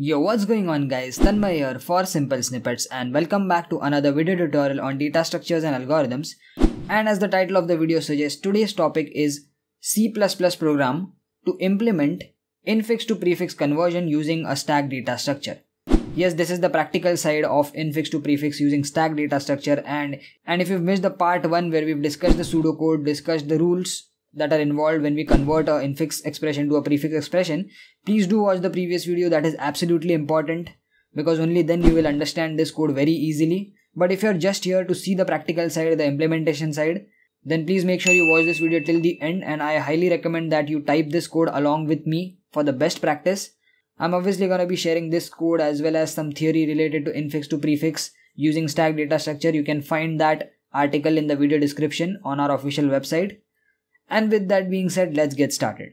Yo, what's going on guys? Tanmay here for Simple Snippets and welcome back to another video tutorial on data structures and algorithms. And as the title of the video suggests, today's topic is C++ program to implement infix to prefix conversion using a stack data structure. Yes, this is the practical side of infix to prefix using stack data structure and and if you've missed the part 1 where we've discussed the pseudocode, discussed the rules that are involved when we convert a infix expression to a prefix expression, please do watch the previous video that is absolutely important because only then you will understand this code very easily. But if you're just here to see the practical side, the implementation side, then please make sure you watch this video till the end and I highly recommend that you type this code along with me for the best practice. I'm obviously going to be sharing this code as well as some theory related to infix to prefix using stack data structure. You can find that article in the video description on our official website. And with that being said, let's get started.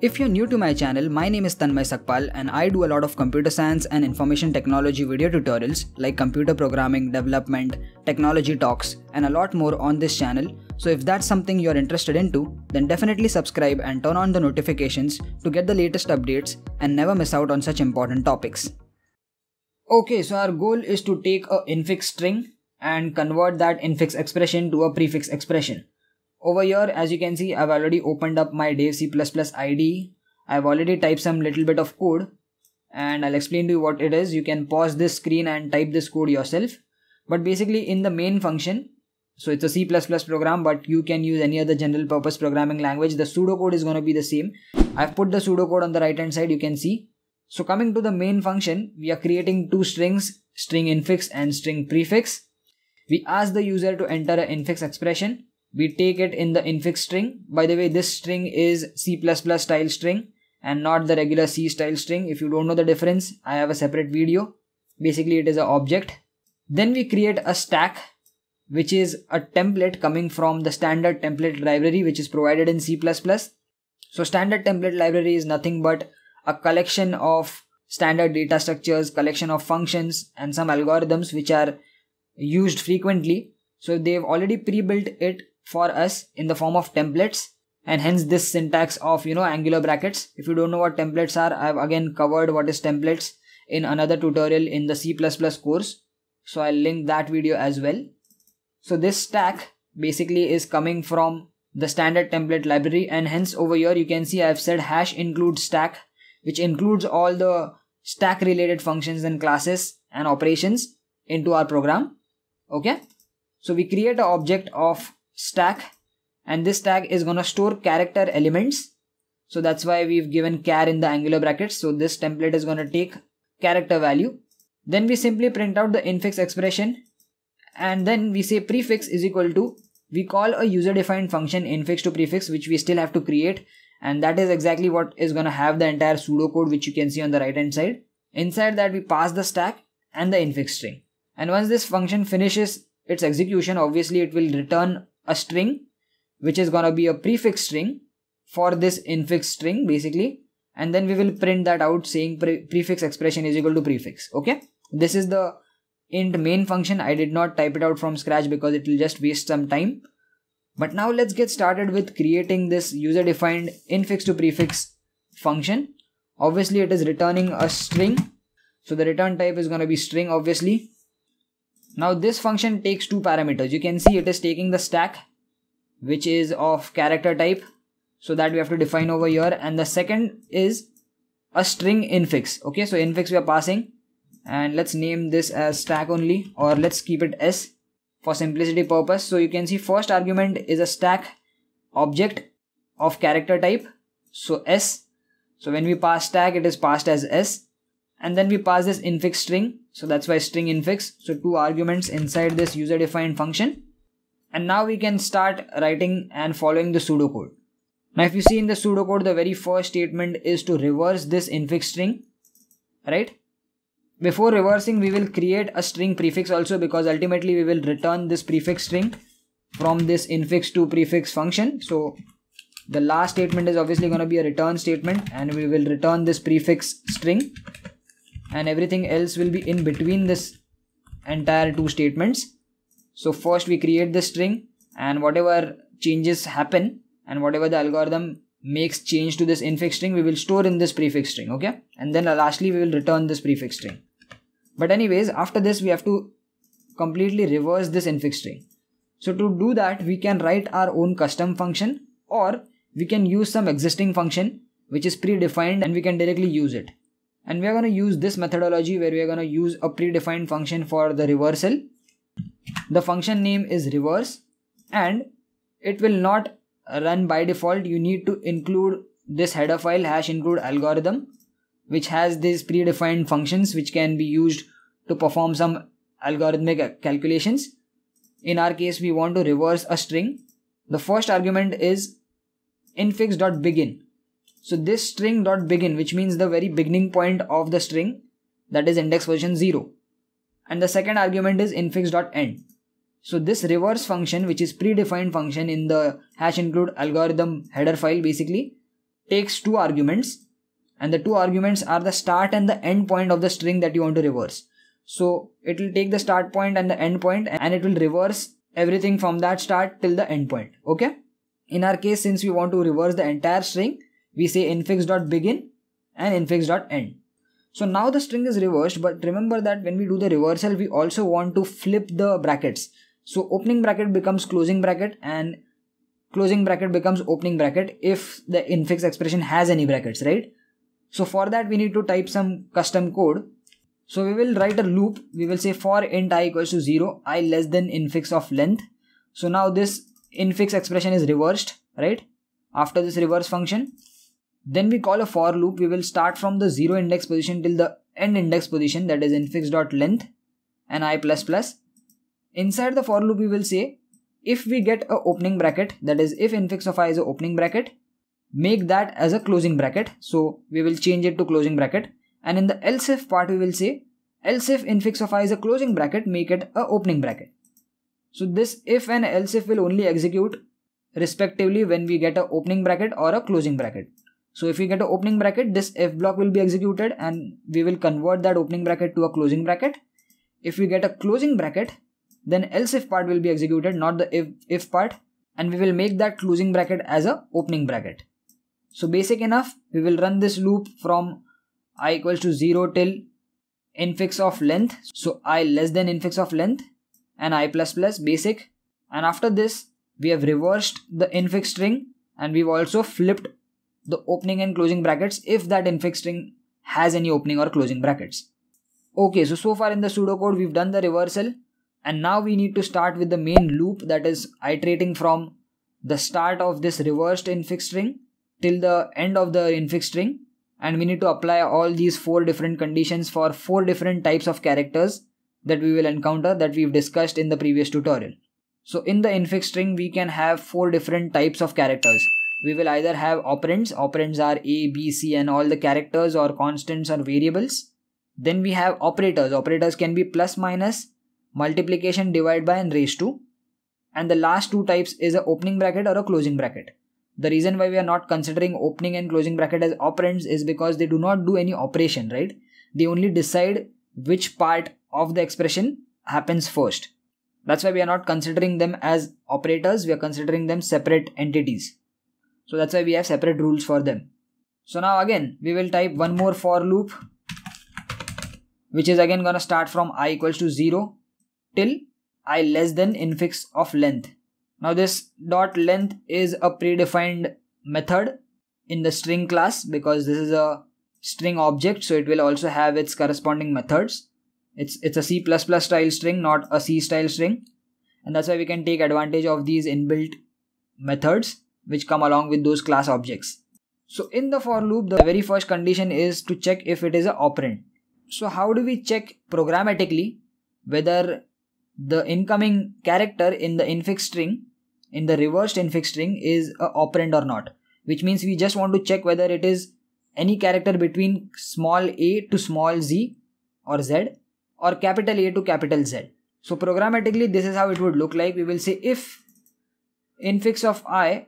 If you're new to my channel, my name is Tanmay Sakpal and I do a lot of computer science and information technology video tutorials like computer programming, development, technology talks and a lot more on this channel. So if that's something you're interested into, then definitely subscribe and turn on the notifications to get the latest updates and never miss out on such important topics. Okay, so our goal is to take a infix string and convert that infix expression to a prefix expression. Over here, as you can see, I've already opened up my Dev C++ IDE. I've already typed some little bit of code and I'll explain to you what it is. You can pause this screen and type this code yourself. But basically in the main function, so it's a C++ program, but you can use any other general purpose programming language. The pseudocode is going to be the same. I've put the pseudocode on the right hand side, you can see. So coming to the main function, we are creating two strings, string infix and string prefix. We ask the user to enter an infix expression we take it in the infix string. By the way, this string is C++ style string and not the regular C style string. If you don't know the difference, I have a separate video. Basically, it is an object. Then we create a stack, which is a template coming from the standard template library, which is provided in C++. So standard template library is nothing but a collection of standard data structures, collection of functions and some algorithms which are used frequently. So they've already pre-built it for us in the form of templates and hence this syntax of you know angular brackets. If you don't know what templates are i've again covered what is templates in another tutorial in the c++ course. So i'll link that video as well. So this stack basically is coming from the standard template library and hence over here you can see i've said hash include stack which includes all the stack related functions and classes and operations into our program. Okay? So we create an object of stack. And this stack is gonna store character elements. So that's why we've given char in the angular brackets. So this template is gonna take character value. Then we simply print out the infix expression. And then we say prefix is equal to we call a user defined function infix to prefix which we still have to create. And that is exactly what is going to have the entire pseudocode which you can see on the right hand side. Inside that we pass the stack and the infix string. And once this function finishes its execution obviously it will return a string which is gonna be a prefix string for this infix string basically. And then we will print that out saying pre prefix expression is equal to prefix okay? This is the int main function. I did not type it out from scratch because it will just waste some time. But now let's get started with creating this user defined infix to prefix function. Obviously it is returning a string. So the return type is going to be string obviously now this function takes two parameters. You can see it is taking the stack which is of character type. So that we have to define over here. And the second is a string infix. Okay, so infix we are passing and let's name this as stack only or let's keep it s for simplicity purpose. So you can see first argument is a stack object of character type. So s. So when we pass stack it is passed as s and then we pass this infix string. So that's why string infix. So two arguments inside this user defined function. And now we can start writing and following the pseudocode. Now if you see in the pseudocode the very first statement is to reverse this infix string right? Before reversing we will create a string prefix also because ultimately we will return this prefix string from this infix to prefix function. So the last statement is obviously going to be a return statement and we will return this prefix string and everything else will be in between this entire two statements. So first we create the string and whatever changes happen and whatever the algorithm makes change to this infix string we will store in this prefix string okay? And then uh, lastly we will return this prefix string. But anyways after this we have to completely reverse this infix string. So to do that we can write our own custom function or we can use some existing function which is predefined and we can directly use it and we are going to use this methodology where we are going to use a predefined function for the reversal. The function name is reverse and it will not run by default. You need to include this header file hash include algorithm which has these predefined functions which can be used to perform some algorithmic calculations. In our case we want to reverse a string. The first argument is infix.begin so this string dot begin which means the very beginning point of the string that is index position 0 and the second argument is infix dot end so this reverse function, which is predefined function in the hash include algorithm header file basically takes two arguments and the two arguments are the start and the end point of the string that you want to reverse. So it will take the start point and the end point and it will reverse everything from that start till the end point. Okay. In our case, since we want to reverse the entire string, we say infix.begin and infix.end. So now the string is reversed, but remember that when we do the reversal, we also want to flip the brackets. So opening bracket becomes closing bracket and closing bracket becomes opening bracket if the infix expression has any brackets, right? So for that we need to type some custom code. So we will write a loop. We will say for int i equals to 0, i less than infix of length. So now this infix expression is reversed, right? After this reverse function. Then we call a for loop. We will start from the 0 index position till the end index position that is infix dot length and i plus plus. Inside the for loop we will say if we get a opening bracket that is if infix of i is a opening bracket make that as a closing bracket. So we will change it to closing bracket. And in the else if part we will say else if infix of i is a closing bracket make it a opening bracket. So this if and else if will only execute respectively when we get a opening bracket or a closing bracket so if we get an opening bracket this if block will be executed and we will convert that opening bracket to a closing bracket. If we get a closing bracket then else if part will be executed not the if, if part and we will make that closing bracket as a opening bracket. So basic enough we will run this loop from i equals to 0 till infix of length. So i less than infix of length and i plus plus basic. And after this we have reversed the infix string and we've also flipped the opening and closing brackets if that infix string has any opening or closing brackets okay so so far in the pseudocode we've done the reversal and now we need to start with the main loop that is iterating from the start of this reversed infix string till the end of the infix string and we need to apply all these four different conditions for four different types of characters that we will encounter that we've discussed in the previous tutorial. So in the infix string we can have four different types of characters. We will either have operands, operands are A, B, C and all the characters or constants or variables. Then we have operators, operators can be plus minus, multiplication divide by and raise to. And the last two types is a opening bracket or a closing bracket. The reason why we are not considering opening and closing bracket as operands is because they do not do any operation right? They only decide which part of the expression happens first. That's why we are not considering them as operators. We are considering them separate entities so that's why we have separate rules for them so now again we will type one more for loop which is again gonna start from i equals to 0 till i less than infix of length. Now this dot length is a predefined method in the string class because this is a string object so it will also have its corresponding methods. It's, it's a C++ style string not a C style string and that's why we can take advantage of these inbuilt methods which come along with those class objects. So in the for loop the very first condition is to check if it is an operand. So how do we check programmatically whether the incoming character in the infix string in the reversed infix string is an operand or not which means we just want to check whether it is any character between small a to small z or z or capital A to capital Z. So programmatically this is how it would look like. We will say if infix of i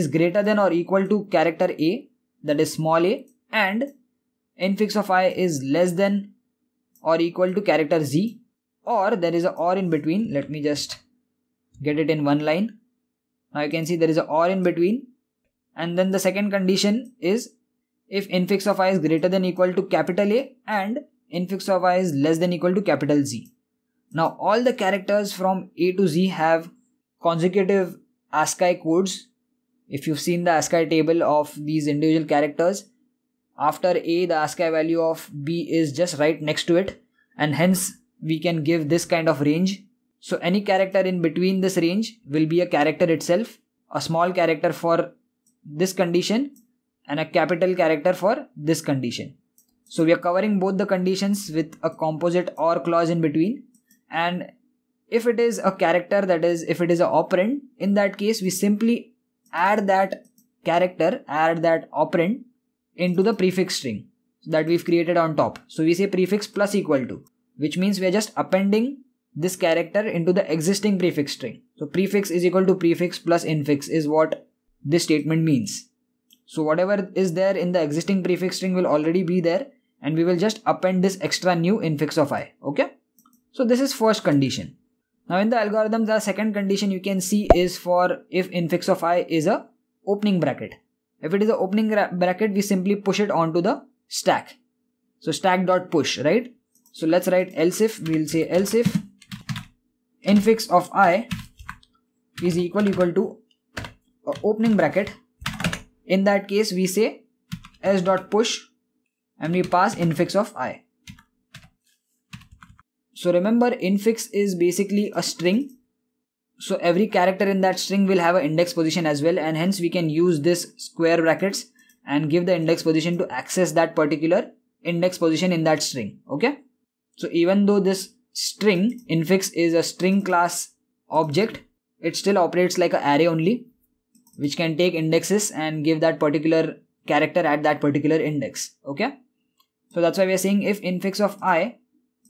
is greater than or equal to character A that is small a and infix of i is less than or equal to character z or there is a or in between let me just get it in one line now you can see there is a or in between and then the second condition is if infix of i is greater than equal to capital A and infix of i is less than equal to capital Z. Now all the characters from A to Z have consecutive ASCII codes. If you've seen the ASCII table of these individual characters, after A the ASCII value of B is just right next to it and hence we can give this kind of range. So any character in between this range will be a character itself, a small character for this condition and a capital character for this condition. So we are covering both the conditions with a composite or clause in between and if it is a character that is if it is a operand in that case we simply add that character add that operand into the prefix string that we've created on top. So we say prefix plus equal to which means we are just appending this character into the existing prefix string. So prefix is equal to prefix plus infix is what this statement means. So whatever is there in the existing prefix string will already be there and we will just append this extra new infix of i. Okay? So this is first condition now in the algorithm the second condition you can see is for if infix of i is a opening bracket. If it is an opening bracket we simply push it onto the stack. So stack dot push right? So let's write else if we'll say else if infix of i is equal equal to opening bracket. In that case we say s dot push and we pass infix of i so remember infix is basically a string. So every character in that string will have an index position as well and hence we can use this square brackets and give the index position to access that particular index position in that string okay? So even though this string infix is a string class object it still operates like an array only which can take indexes and give that particular character at that particular index okay? So that's why we are saying if infix of i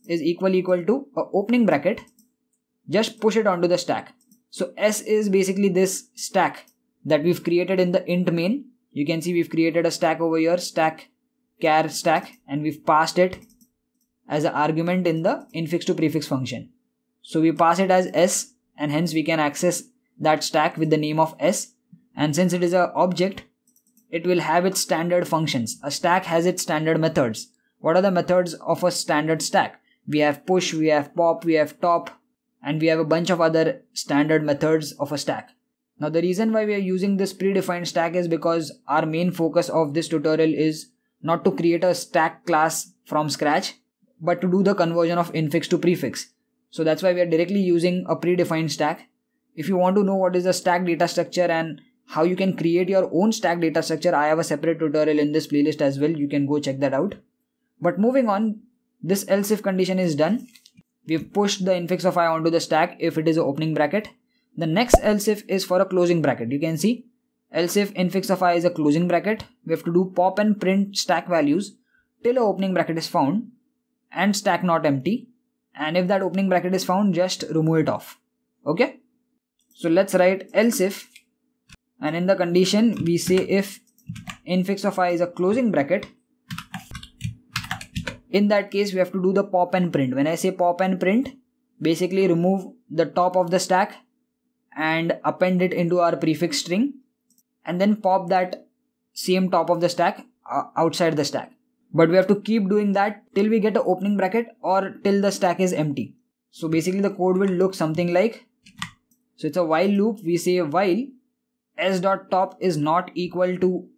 is equal equal to a opening bracket. Just push it onto the stack. So s is basically this stack that we've created in the int main. You can see we've created a stack over here stack char stack and we've passed it as an argument in the infix to prefix function. So we pass it as s and hence we can access that stack with the name of s. And since it is an object it will have its standard functions. A stack has its standard methods. What are the methods of a standard stack we have push we have pop we have top and we have a bunch of other standard methods of a stack. Now the reason why we are using this predefined stack is because our main focus of this tutorial is not to create a stack class from scratch but to do the conversion of infix to prefix. So that's why we are directly using a predefined stack. If you want to know what is the stack data structure and how you can create your own stack data structure i have a separate tutorial in this playlist as well. You can go check that out. But moving on this else if condition is done. We've pushed the infix of i onto the stack if it is an opening bracket. The next else if is for a closing bracket. You can see else if infix of i is a closing bracket. We have to do pop and print stack values till a opening bracket is found and stack not empty. And if that opening bracket is found just remove it off. Okay? So let's write else if and in the condition we say if infix of i is a closing bracket in that case we have to do the pop and print. When i say pop and print basically remove the top of the stack and append it into our prefix string and then pop that same top of the stack uh, outside the stack. But we have to keep doing that till we get an opening bracket or till the stack is empty. So basically the code will look something like so it's a while loop. We say while s dot top is not equal to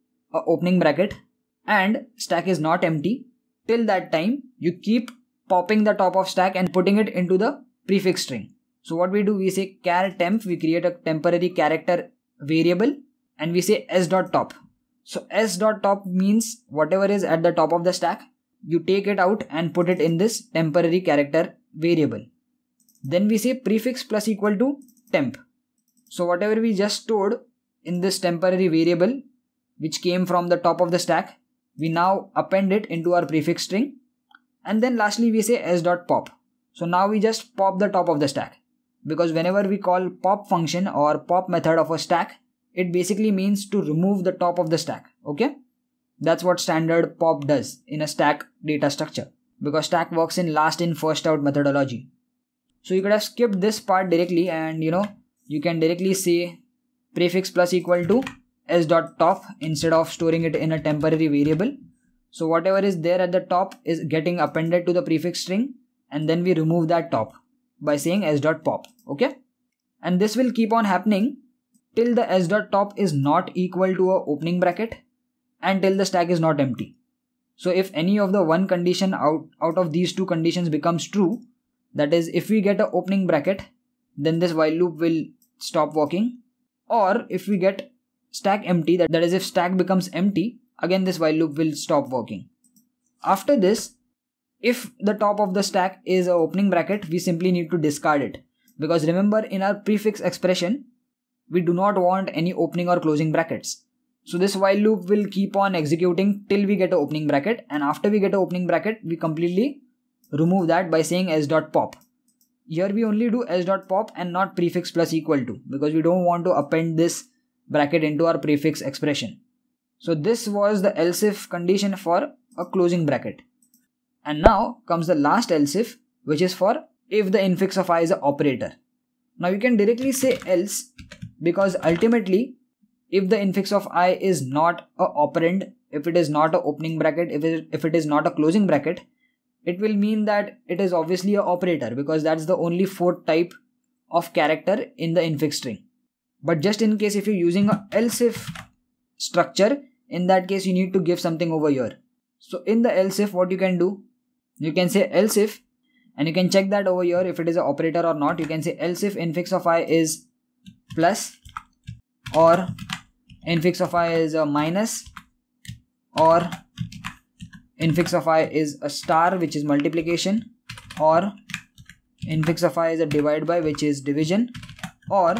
opening bracket and stack is not empty till that time you keep popping the top of stack and putting it into the prefix string. So what we do we say char temp we create a temporary character variable and we say s dot top. So s dot top means whatever is at the top of the stack you take it out and put it in this temporary character variable. Then we say prefix plus equal to temp. So whatever we just stored in this temporary variable which came from the top of the stack we now append it into our prefix string. And then lastly we say s dot pop. So now we just pop the top of the stack. Because whenever we call pop function or pop method of a stack it basically means to remove the top of the stack. Okay? That's what standard pop does in a stack data structure. Because stack works in last in first out methodology. So you could have skipped this part directly and you know you can directly say prefix plus equal to s dot top instead of storing it in a temporary variable. So whatever is there at the top is getting appended to the prefix string and then we remove that top by saying s dot pop. Okay. And this will keep on happening till the s dot top is not equal to a opening bracket and till the stack is not empty. So if any of the one condition out, out of these two conditions becomes true, that is if we get a opening bracket, then this while loop will stop working. Or if we get stack empty, that, that is if stack becomes empty, again this while loop will stop working. After this, if the top of the stack is a opening bracket, we simply need to discard it. Because remember in our prefix expression, we do not want any opening or closing brackets. So this while loop will keep on executing till we get an opening bracket and after we get an opening bracket we completely remove that by saying s dot pop. Here we only do s dot pop and not prefix plus equal to because we don't want to append this bracket into our prefix expression. So this was the else if condition for a closing bracket. And now comes the last else if which is for if the infix of i is an operator. Now you can directly say else because ultimately if the infix of i is not a operand if it is not a opening bracket if it, if it is not a closing bracket it will mean that it is obviously a operator because that's the only fourth type of character in the infix string but just in case if you're using a else if structure in that case you need to give something over here. So in the else if what you can do? You can say else if and you can check that over here if it is an operator or not. You can say else if infix of i is plus or infix of i is a minus or infix of i is a star which is multiplication or infix of i is a divide by which is division or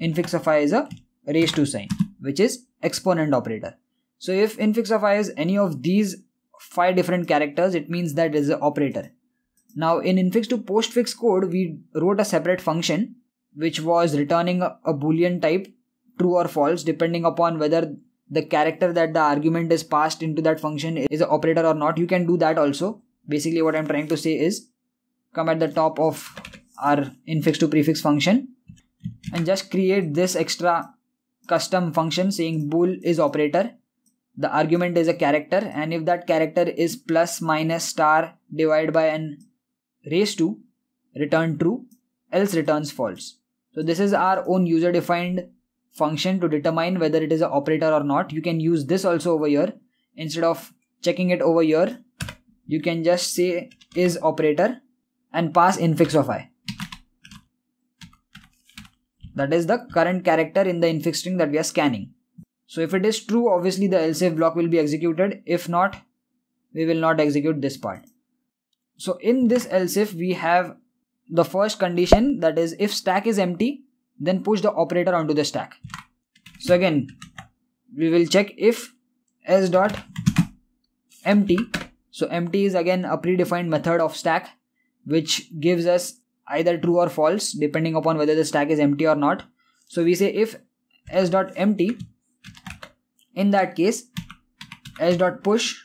infix of i is a raise to sign which is exponent operator. So if infix of i is any of these five different characters it means that is an operator. Now in infix to postfix code we wrote a separate function which was returning a, a boolean type true or false depending upon whether the character that the argument is passed into that function is an operator or not. You can do that also. Basically what i'm trying to say is come at the top of our infix to prefix function and just create this extra custom function saying bool is operator the argument is a character and if that character is plus minus star divide by and raise to return true else returns false so this is our own user defined function to determine whether it is an operator or not. You can use this also over here. Instead of checking it over here, you can just say is operator and pass infix of i. That is the current character in the infix string that we are scanning. So if it is true, obviously the else if block will be executed. If not, we will not execute this part. So in this else if we have the first condition that is if stack is empty then push the operator onto the stack so again we will check if s dot empty so empty is again a predefined method of stack which gives us either true or false depending upon whether the stack is empty or not. So we say if s dot empty in that case s dot push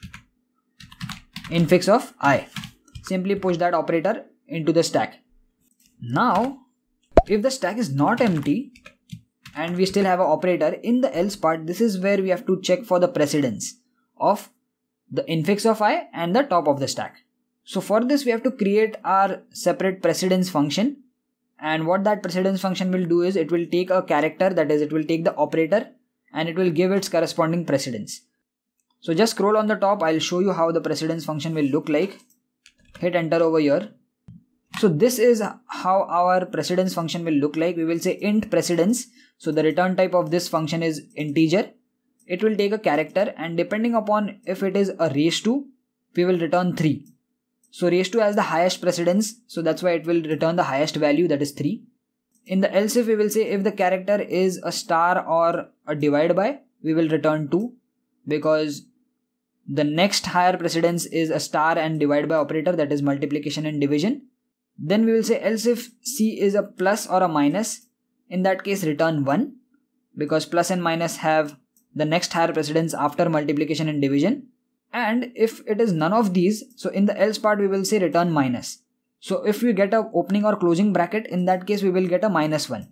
infix of i. Simply push that operator into the stack. Now if the stack is not empty and we still have an operator in the else part this is where we have to check for the precedence of the infix of i and the top of the stack so for this we have to create our separate precedence function and what that precedence function will do is it will take a character that is it will take the operator and it will give its corresponding precedence so just scroll on the top i'll show you how the precedence function will look like hit enter over here so this is how our precedence function will look like. We will say int precedence. So the return type of this function is integer. It will take a character and depending upon if it is a raise to, we will return 3. So raise to has the highest precedence. So that's why it will return the highest value that is 3. In the else if we will say if the character is a star or a divide by, we will return 2 because the next higher precedence is a star and divide by operator that is multiplication and division then we will say else if C is a plus or a minus, in that case return 1 because plus and minus have the next higher precedence after multiplication and division. And if it is none of these, so in the else part we will say return minus. So if we get a opening or closing bracket, in that case we will get a minus 1.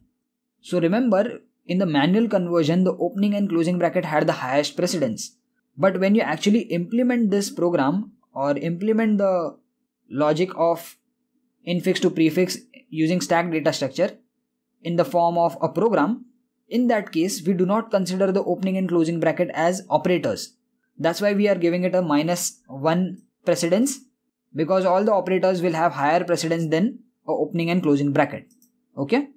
So remember, in the manual conversion, the opening and closing bracket had the highest precedence. But when you actually implement this program or implement the logic of infix to prefix using stack data structure in the form of a program, in that case, we do not consider the opening and closing bracket as operators. That's why we are giving it a minus 1 precedence because all the operators will have higher precedence than opening and closing bracket. Okay?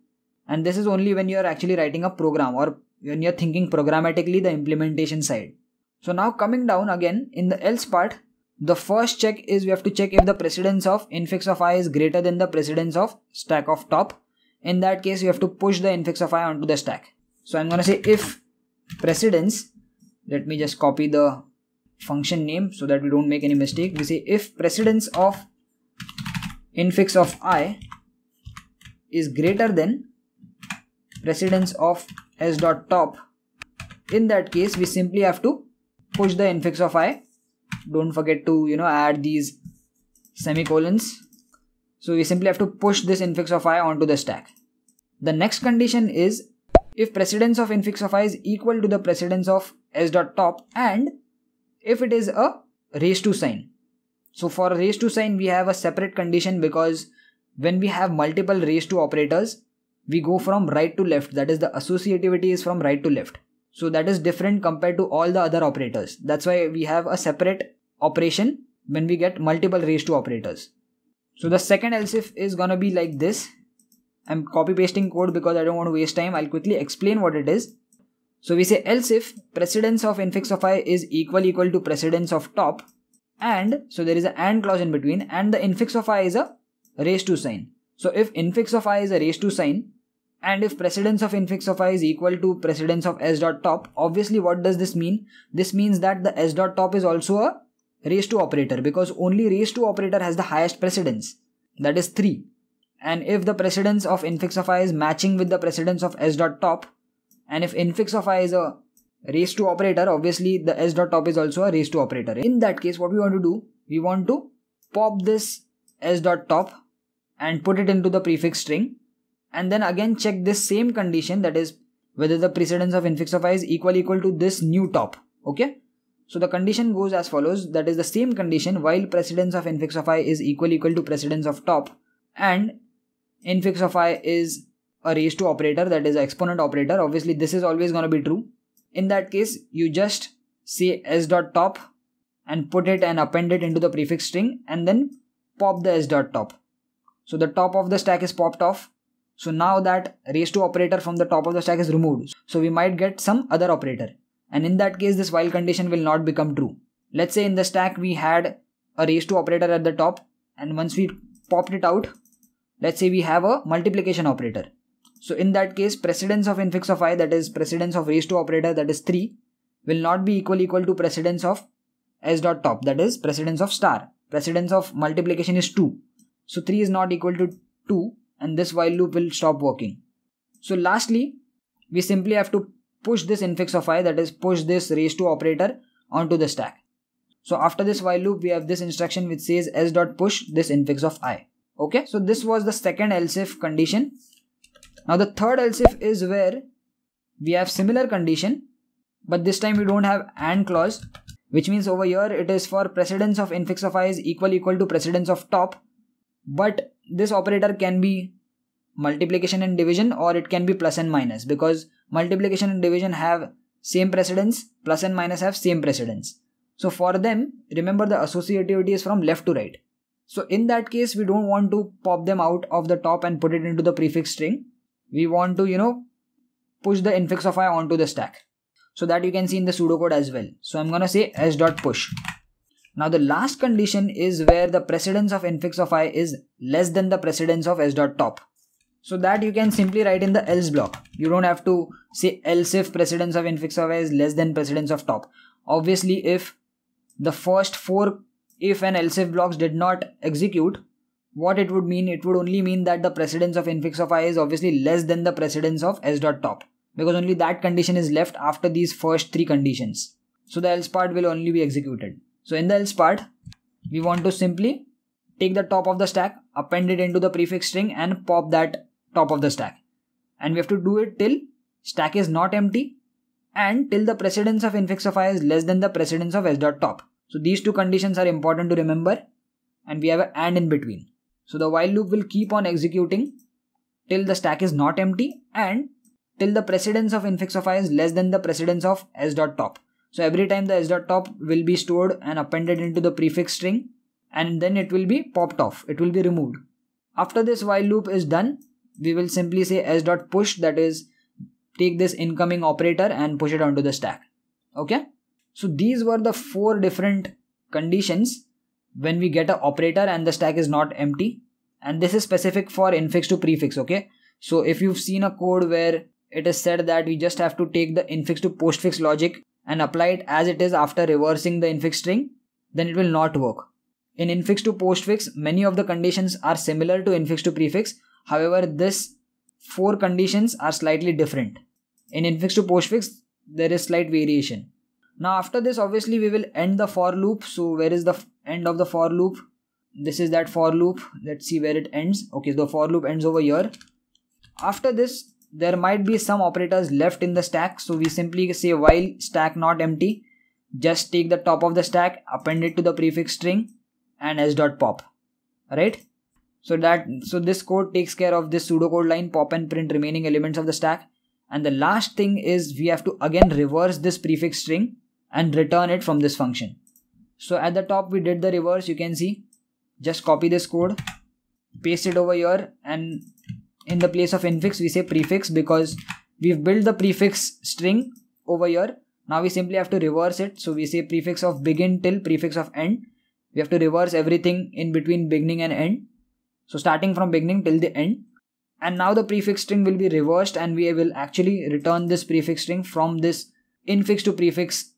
And this is only when you are actually writing a program or when you're thinking programmatically the implementation side. So now coming down again in the else part, the first check is we have to check if the precedence of infix of i is greater than the precedence of stack of top. In that case, you have to push the infix of i onto the stack. So I'm gonna say if precedence, let me just copy the function name so that we don't make any mistake. We say if precedence of infix of i is greater than precedence of s dot top in that case we simply have to push the infix of i. Don't forget to you know add these semicolons. So we simply have to push this infix of i onto the stack. The next condition is if precedence of infix of i is equal to the precedence of s dot top and if it is a raise to sign. So for raise to sign we have a separate condition because when we have multiple raise to operators we go from right to left. That is the associativity is from right to left. So that is different compared to all the other operators. That's why we have a separate operation when we get multiple raised to operators. So the second else if is gonna be like this. I'm copy pasting code because i don't want to waste time. I'll quickly explain what it is so we say else if precedence of infix of i is equal equal to precedence of top and so there is an and clause in between and the infix of i is a raised to sign so if infix of i is a raised to sign and if precedence of infix of i is equal to precedence of s dot top, obviously what does this mean? This means that the s dot top is also a raise to operator because only raise to operator has the highest precedence. That is 3. And if the precedence of infix of i is matching with the precedence of s dot top, and if infix of i is a raise to operator, obviously the s dot top is also a raise to operator. In that case, what we want to do, we want to pop this s dot top and put it into the prefix string. And then again check this same condition that is whether the precedence of infix of i is equal equal to this new top. Okay? So the condition goes as follows that is the same condition while precedence of infix of i is equal equal to precedence of top and infix of i is a raise to operator that is exponent operator obviously this is always going to be true in that case you just say s dot top and put it and append it into the prefix string and then pop the s dot top so the top of the stack is popped off so now that raise to operator from the top of the stack is removed. So we might get some other operator. And in that case, this while condition will not become true. Let's say in the stack we had a raise to operator at the top and once we popped it out, let's say we have a multiplication operator. So in that case, precedence of infix of i that is precedence of raise to operator that is 3 will not be equal equal to precedence of s dot top that is precedence of star. Precedence of multiplication is 2. So 3 is not equal to 2 and this while loop will stop working. So lastly, we simply have to push this infix of i that is push this raise to operator onto the stack. So after this while loop, we have this instruction which says s dot push this infix of i. Okay, so this was the second else if condition. Now the third else if is where we have similar condition, but this time we don't have and clause, which means over here it is for precedence of infix of i is equal equal to precedence of top, but this operator can be multiplication and division or it can be plus and minus because multiplication and division have same precedence plus and minus have same precedence. So for them remember the associativity is from left to right. So in that case we don't want to pop them out of the top and put it into the prefix string we want to you know push the infix of i onto the stack so that you can see in the pseudocode as well so i'm gonna say s dot push now the last condition is where the precedence of infix of i is less than the precedence of s dot top. So that you can simply write in the else block. You don't have to say else if precedence of infix of i is less than precedence of top. Obviously if the first four if and else if blocks did not execute, what it would mean, it would only mean that the precedence of infix of i is obviously less than the precedence of s dot top because only that condition is left after these first three conditions. So the else part will only be executed. So in the else part, we want to simply take the top of the stack, append it into the prefix string and pop that top of the stack. And we have to do it till stack is not empty and till the precedence of infix of i is less than the precedence of s dot top. So these two conditions are important to remember and we have an and in between. So the while loop will keep on executing till the stack is not empty and till the precedence of infix of i is less than the precedence of s dot top. So every time the s dot top will be stored and appended into the prefix string and then it will be popped off. It will be removed. After this while loop is done, we will simply say s dot push that is take this incoming operator and push it onto the stack. Okay. So these were the four different conditions when we get an operator and the stack is not empty. And this is specific for infix to prefix. Okay. So if you've seen a code where it is said that we just have to take the infix to postfix logic and apply it as it is after reversing the infix string, then it will not work. In infix to postfix, many of the conditions are similar to infix to prefix. However, this four conditions are slightly different. In infix to postfix, there is slight variation. Now after this, obviously we will end the for loop. So where is the end of the for loop? This is that for loop. Let's see where it ends. Okay, so the for loop ends over here. After this, there might be some operators left in the stack. So we simply say while stack not empty, just take the top of the stack, append it to the prefix string and s dot pop. Right? So that so this code takes care of this pseudocode line pop and print remaining elements of the stack. And the last thing is we have to again reverse this prefix string and return it from this function. So at the top we did the reverse. You can see. Just copy this code paste it over here and in the place of infix we say prefix because we've built the prefix string over here. Now we simply have to reverse it. So we say prefix of begin till prefix of end. We have to reverse everything in between beginning and end. So starting from beginning till the end. And now the prefix string will be reversed and we will actually return this prefix string from this infix to prefix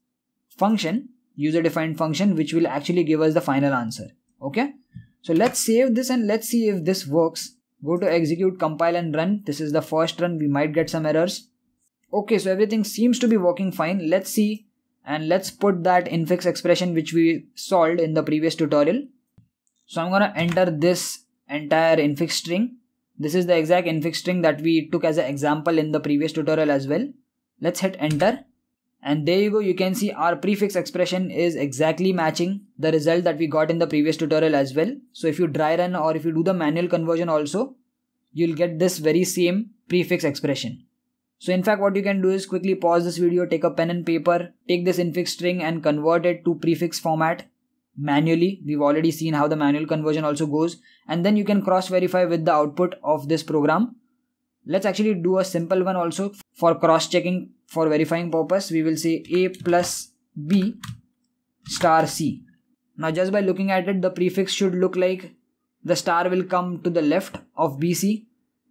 function user defined function which will actually give us the final answer. Okay? So let's save this and let's see if this works. Go to execute compile and run. This is the first run. We might get some errors. Okay so everything seems to be working fine. Let's see. And let's put that infix expression which we solved in the previous tutorial. So i'm gonna enter this entire infix string. This is the exact infix string that we took as an example in the previous tutorial as well. Let's hit enter and there you go you can see our prefix expression is exactly matching the result that we got in the previous tutorial as well. So if you dry run or if you do the manual conversion also you'll get this very same prefix expression. So in fact what you can do is quickly pause this video take a pen and paper take this infix string and convert it to prefix format manually. We've already seen how the manual conversion also goes. And then you can cross verify with the output of this program let's actually do a simple one also for cross checking for verifying purpose. We will say a plus b star c. Now just by looking at it the prefix should look like the star will come to the left of bc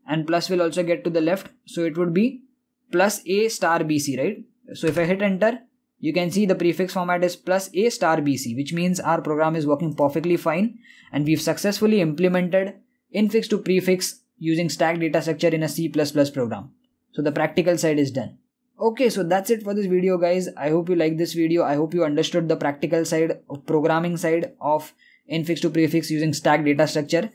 and plus will also get to the left. So it would be plus a star bc right? So if i hit enter you can see the prefix format is plus a star bc which means our program is working perfectly fine and we've successfully implemented infix to prefix using stack data structure in a C++ program. So the practical side is done. Okay, so that's it for this video guys. I hope you like this video. I hope you understood the practical side programming side of infix to prefix using stack data structure.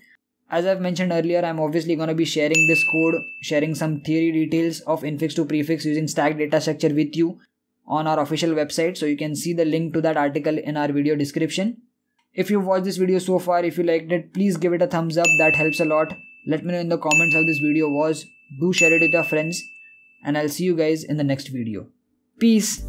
As I've mentioned earlier, I'm obviously going to be sharing this code, sharing some theory details of infix to prefix using stack data structure with you on our official website so you can see the link to that article in our video description if you watched this video so far if you liked it please give it a thumbs up that helps a lot let me know in the comments how this video was. Do share it with your friends and I'll see you guys in the next video. Peace!